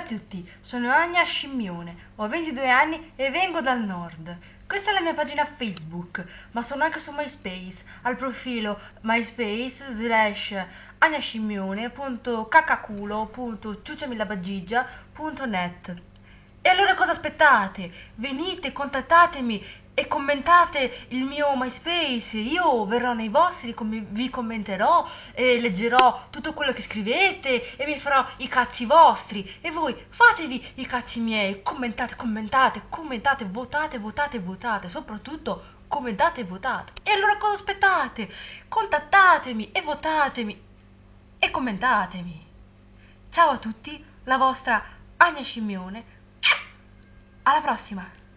a tutti, sono Ania Scimmione, ho 22 anni e vengo dal nord. Questa è la mia pagina Facebook, ma sono anche su MySpace, al profilo myspace slash aniascimmione.caccaculo.ciuciamilabagigia.net E allora cosa aspettate? Venite, contattatemi e commentate il mio MySpace, io verrò nei vostri, com- vi commenterò e leggerò tutto quello che scrivete e mi farò i cazzi vostri e voi fatevi i cazzi miei, commentate, commentate, commentate, votate, votate, votate, soprattutto commentate e votate. E allora cosa aspettate? Contattatemi e votatemi e commentatemi. Ciao a tutti, la vostra Ania Scimmione. Alla prossima!